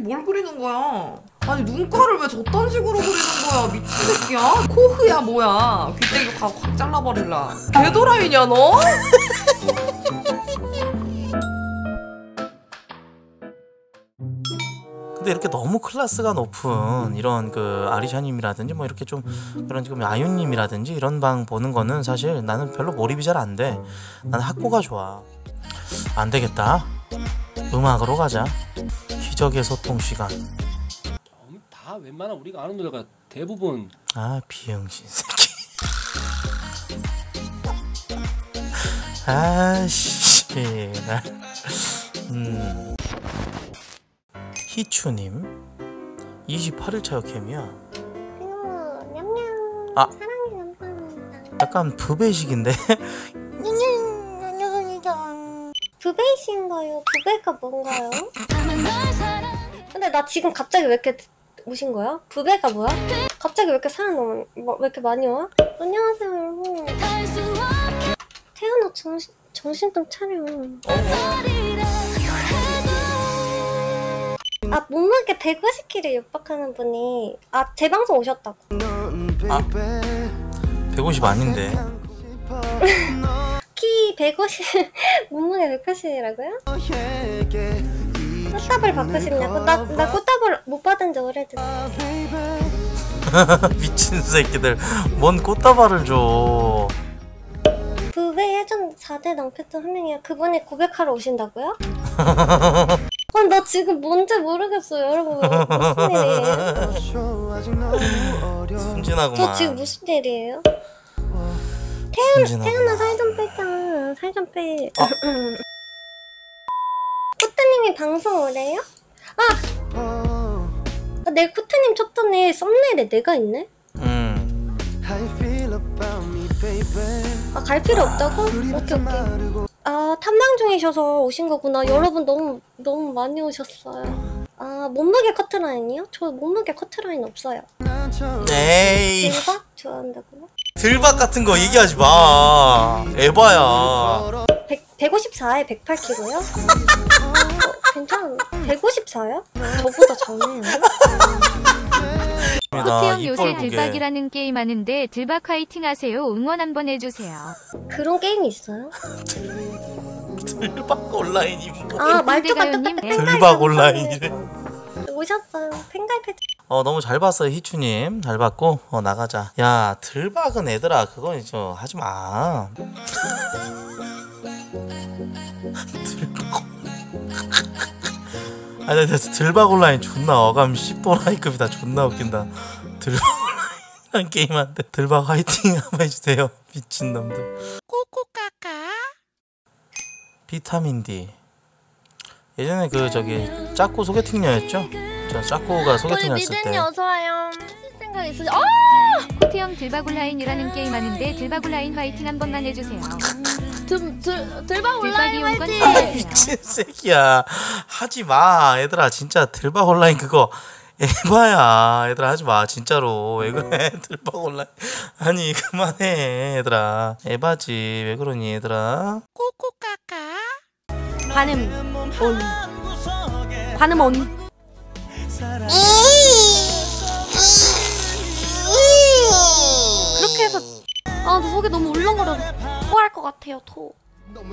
새끼 뭘 그리는 거야? 아니 눈가를 왜 저딴 식으로 그리는 거야? 미친 새끼야? 코흐야 뭐야? 귀때기 확, 확 잘라버릴라. 개도라이냐 너? 근데 이렇게 너무 클래스가 높은 이런 그 아리샤님이라든지 뭐 이렇게 좀 그런 지금 아윤님이라든지 이런 방 보는 거는 사실 나는 별로 몰입이 잘 안 돼. 나는 학고가 좋아. 안 되겠다. 음악으로 가자. 기적의 소통 시간. 음, 다 웬만한 우리가 아는 노래가 대부분 아 비영신 새끼. 아씨. 음. 희추님 28일 차요 캠이야. 어, 냠냠. 아. 약간 부배식인데. 부배이신가요? 부배가 뭔가요? 근데 나 지금 갑자기 왜 이렇게 오신 거야? 부배가 뭐야? 갑자기 왜 이렇게 사람 너무 뭐, 왜 이렇게 많이 와? 안녕하세요 여러분. 태연아 정신 정신 좀 차려. 아 몸무게 150kg 육박하는 분이 아제 방송 오셨다고. 150 아닌데. 키 150, 몸무게 180이라고요? 꽃다발 받고 싶냐고? 나, 나 꽃다발 못 받은 지 오래됐어. 미친 새끼들. 뭔 꽃다발을 줘. 그외 예전 4대 낭패트 한 명이야. 그분이 고백하러 오신다고요? 아, 나 지금 뭔지 모르겠어요, 여러분. 무슨 일이에요? 순진하구만. 저 지금 무슨 일이에요? 순진하구만. 태연아 살 좀 빼자. 살 좀 빼. 아. 코트님이 방송 오래요? 아! 아, 내 코트님 쳤더니 썸네일에 내가 있네? 음. 아, 갈 필요 없다고? 오케이, 오케이. 아, 탐방 중이셔서 오신 거구나. 여러분 너무, 너무 많이 오셨어요. 아, 몸무게 커트라인이요? 저 몸무게 커트라인 없어요. 에이. 대박? 좋아한다고요? 들박 같은 거 얘기하지 마. 에바야. 100, 154에 108kg요? 어, 괜찮아. 154요? 저보다 작네요. 코트형 요새 입벌 무게. 들박이라는 게임 하는데 들박 화이팅 하세요. 응원 한번 해주세요. 그런 게임이 있어요? 들박 온라인이 뭐. 아, 말투가. 네. 들박 온라인이래. 오셨어요. 팬가입 어 너무 잘 봤어요 희추님 잘 봤고 어 나가자 야 들박은 애들아 그건 이제 하지 마 아니 나 들박 온라인 존나 어감 씨뽀라이급이다 존나 웃긴다 들박 온라인 게임한데 들박 화이팅 한번 해주세요 미친놈들 비타민 D 예전에 그 저기 짜꾸 소개팅녀였죠? 저 짜꾸가 소개팅 했을 때 어서와요. 생각 있으시? 어! 코트형 들박 온라인이라는 게임 하는데 들박 온라인 화이팅 한 번만 해주세요. 들, 들, 들방 들박이 온건 화이팅! 해주세요. 미친 새끼야. 하지 마. 얘들아 진짜 들박 온라인 그거 에바야. 얘들아 하지 마. 진짜로. 왜 그래? 들박 온라인. 아니 그만해 얘들아. 에바지. 왜 그러니 얘들아? 관음 온. 관음 온. 그렇게 해서 아, 너 속에 너무 울렁거려. 토할 것 같아요, 토.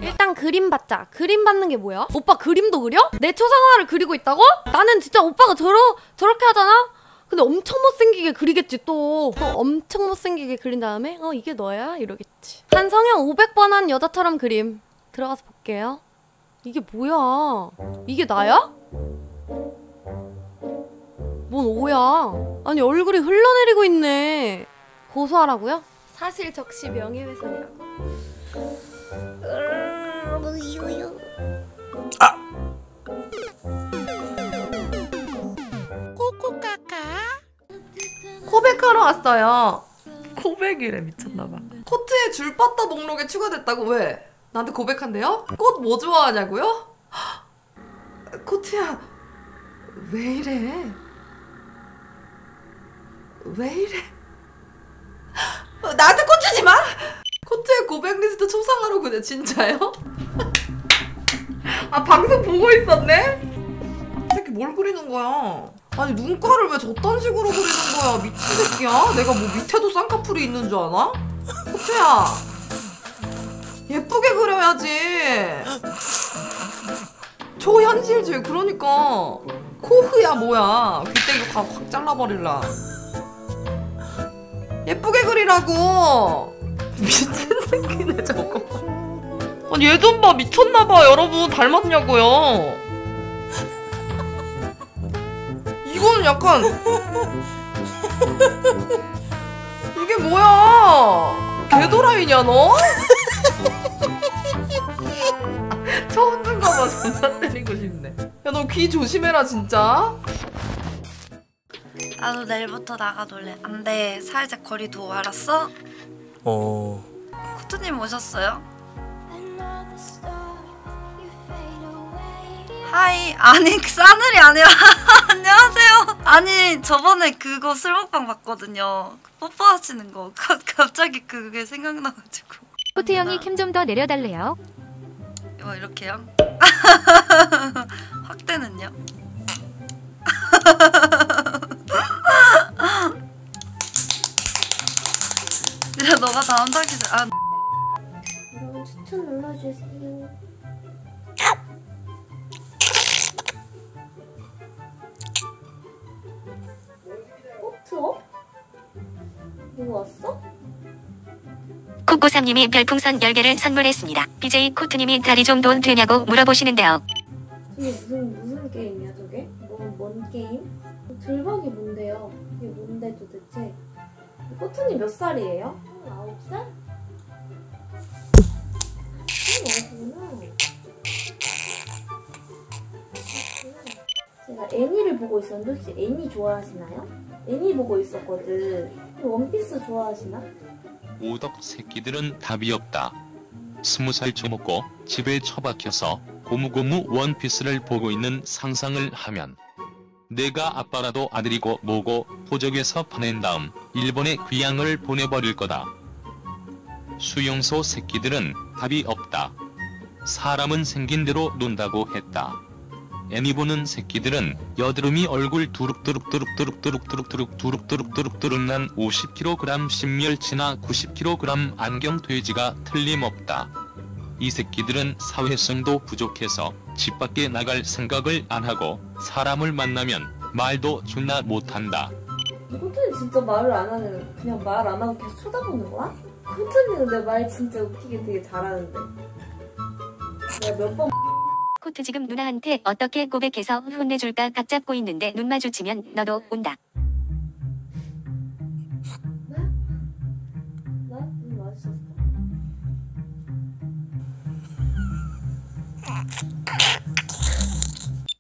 일단 그림 받자. 그림 받는 게 뭐야? 오빠 그림도 그려? 내 초상화를 그리고 있다고? 나는 진짜 오빠가 저러, 저렇게 하잖아? 근데 엄청 못생기게 그리겠지 또. 또 엄청 못생기게 그린 다음에 어 이게 너야? 이러겠지. 한 성형 500번 한 여자처럼 그림. 들어가서 볼게요. 이게 뭐야? 이게 나야? 뭔 오야? 아니 얼굴이 흘러내리고 있네. 고소하라고요? 사실 적시 명예훼손이라고. 고백하러 왔어요. 고백이래 미쳤나봐. 코트에 줄 빠따 목록에 추가됐다고 왜? 나한테 고백한대요? 꽃 뭐 좋아하냐고요? 헉, 코트야 왜 이래? 왜 이래? 어, 나한테 꽃 주지 마! 코트의 고백 리스트 초상화로 그냥 진짜요? 아 방송 보고 있었네? 이 새끼 뭘 그리는 거야? 아니 눈가를 왜 저딴 식으로 그리는 거야? 미친 새끼야? 내가 뭐 밑에도 쌍꺼풀이 있는 줄 아나? 호트야 예쁘게 그려야지 초현실주의 그러니까 코흐야 뭐야 귀때기 확, 확 잘라버릴라 예쁘게 그리라고 미친 새끼네 저거 아니 얘 좀 봐 미쳤나봐 여러분 닮았냐고요 이건 약간 이게 뭐야 개도라이냐 너? 처음 든거봐 존나 때리고 싶네 야 너 귀 조심해라 진짜 나도 내일부터 나가 놀래. 안 돼. 사회적 거리 도 알았어? 어 코트님 오셨어요? Hi. 아니, 싸늘이 아니라. 안녕하세요. 아니, 저번에 그거 술 먹방 봤거든요. 그 뽀뽀하시는 거. 가, 갑자기 그게 생각나가지고. 코트 형이 cam 좀 더 내려달래요. 이거 이렇게요? 확대는요? 야 너가 다음 전 아, 여러분 추천 눌러주세요. 포트업? 누구 왔어? 코코삼님이 별풍선 10개를 선물했습니다. BJ 코트님이 다리 좀 돈 되냐고 물어보시는데요. 이게 무슨 무슨 게임이야 저게? 뭐뭔 게임? 들박이 뭔데요? 이게 뭔데 도대체? 코트님 몇 살이에요? 애니를 보고 있었는데 혹시 애니 좋아하시나요? 애니 보고 있었거든. 원피스 좋아하시나? 오덕 새끼들은 답이 없다. 스무 살 처먹고 집에 처박혀서 고무고무 원피스를 보고 있는 상상을 하면 내가 아빠라도 아들이고 뭐고 포적에서 파낸 다음 일본에 귀양을 보내버릴 거다. 수용소 새끼들은 답이 없다. 사람은 생긴 대로 논다고 했다. 애니 보는 새끼들은 여드름이 얼굴 두룩두룩두룩두룩두룩두룩두룩두룩두룩두룩 난 50kg 신멸치나 90kg 안경 돼지가 틀림없다. 이 새끼들은 사회성도 부족해서 집 밖에 나갈 생각을 안 하고 사람을 만나면 말도 존나 못한다. 코트님 진짜 말을 안 하는 그냥 말 안 하고 계속 쳐다보는 거야? 코트님 근데 말 진짜 웃기게 되게 잘하는데 내가 몇 번 코트 지금 누나한테 어떻게 고백해서 혼내줄까 각 잡고 있는데 눈 마주치면 너도 온다. 나? 눈 마주쳤어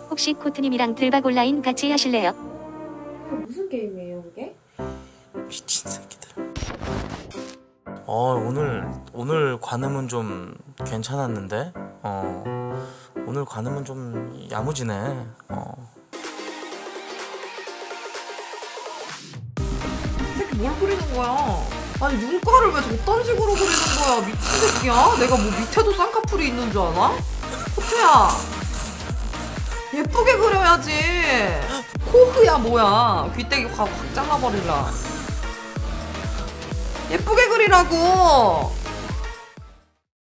혹시 코트님이랑 들박 온라인 같이 하실래요? 어 오늘 오늘 관음은 좀 괜찮았는데 어 오늘 관음은 좀 야무지네. 어 이 새끼 뭘 그리는 거야? 아니 눈가를 왜 저딴 식으로 그리는 거야? 미친 새끼야? 내가 뭐 밑에도 쌍꺼풀이 있는 줄 아나? 호트야 예쁘게 그려야지 코흐야 뭐야 귀때기 확, 확 잘라버릴라 예쁘게 그리라고